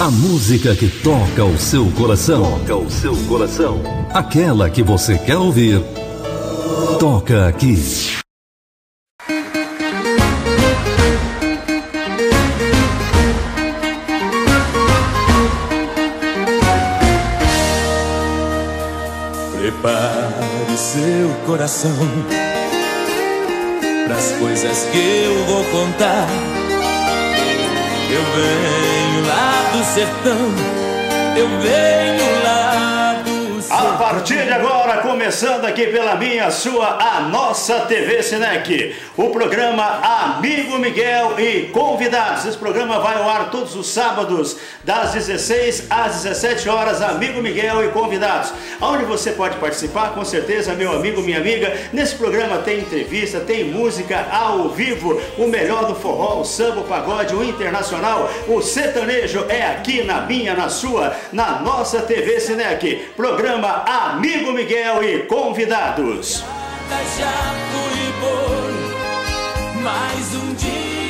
A música que toca o seu coração. Toca o seu coração. Aquela que você quer ouvir. Toca aqui. Prepare seu coração para as coisas que eu vou contar. Eu venho do sertão, eu venho lá. A partir de agora, começando aqui pela minha, sua, a nossa TV Sinec, o programa Amigo Miguel e convidados. Esse programa vai ao ar todos os sábados, das 16 às 17 horas, Amigo Miguel e convidados. Onde você pode participar, com certeza, meu amigo, minha amiga. Nesse programa tem entrevista, tem música ao vivo, o melhor do forró, o samba, o pagode, o internacional, o sertanejo é aqui na minha, na sua, na nossa TV Sinec. Programa Amigo Miguel e convidados. Mais um dia